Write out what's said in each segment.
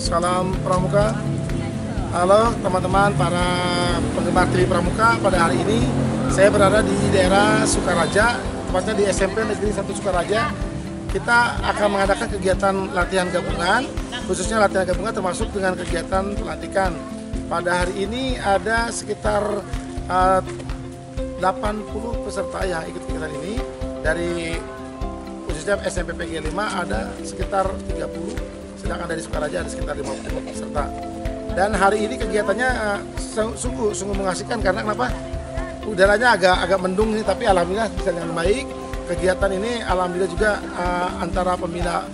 salam Pramuka. Halo teman-teman para penggemar TV Pramuka. Pada hari ini saya berada di daerah Sukaraja, tepatnya di SMP Negeri 1 Sukaraja. Kita akan mengadakan kegiatan latihan gabungan, khususnya latihan gabungan termasuk dengan kegiatan pelantikan. Pada hari ini ada sekitar uh, 80 peserta yang ikut kegiatan ini dari khususnya SMP PG 5 ada sekitar 30 sedangkan dari Sukaraja ada sekitar 50 peserta. Dan hari ini kegiatannya uh, sungguh sungguh mengasihkan karena kenapa? Udaranya agak agak mendung nih tapi alhamdulillah bisa dengan baik. Kegiatan ini alhamdulillah juga uh, antara pembina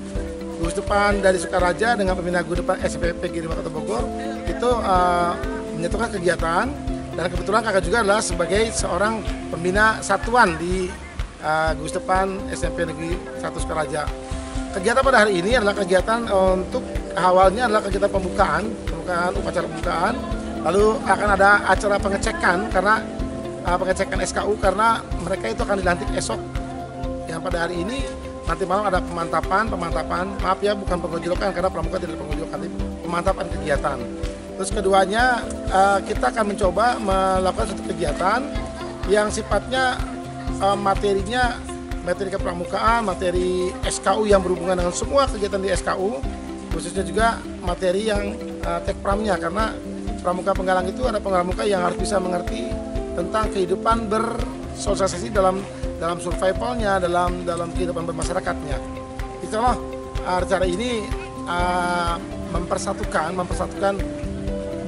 Gus Depan dari Sukaraja dengan pembina Gus Depan SPP 5 Kota Bogor itu uh, menyatukan kegiatan. Dan kebetulan kakak juga adalah sebagai seorang pembina satuan di uh, Gus Depan SMP Negeri 1 Sukaraja. Kegiatan pada hari ini adalah kegiatan untuk awalnya adalah kegiatan pembukaan, pembukaan upacara pembukaan. Lalu akan ada acara pengecekan karena uh, pengecekan SKU karena mereka itu akan dilantik esok. Yang pada hari ini nanti malam ada pemantapan, pemantapan. Maaf ya bukan penggojolokan karena pramuka tidak penggojolokan, pemantapan kegiatan. Terus keduanya uh, kita akan mencoba melakukan satu kegiatan yang sifatnya uh, materinya materi kepramukaan, materi SKU yang berhubungan dengan semua kegiatan di SKU, khususnya juga materi yang uh, tekpramnya karena pramuka penggalang itu ada pramuka yang harus bisa mengerti tentang kehidupan bersosialisasi dalam dalam survivalnya, dalam dalam kehidupan bermasyarakatnya. Itulah uh, cara ini uh, mempersatukan mempersatukan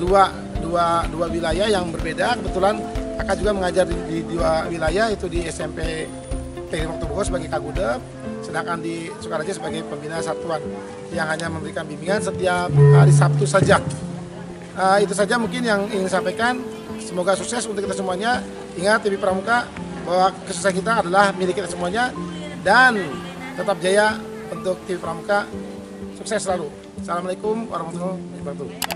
dua dua dua wilayah yang berbeda. Kebetulan kakak juga mengajar di, di dua wilayah itu di SMP Negeri Waktu Bogor sebagai kagudep, sedangkan di Sukaraja sebagai pembina satuan yang hanya memberikan bimbingan setiap hari Sabtu saja. Uh, itu saja mungkin yang ingin sampaikan. Semoga sukses untuk kita semuanya. Ingat TV Pramuka bahwa kesuksesan kita adalah milik kita semuanya dan tetap jaya untuk TV Pramuka. Sukses selalu. Assalamualaikum warahmatullahi wabarakatuh.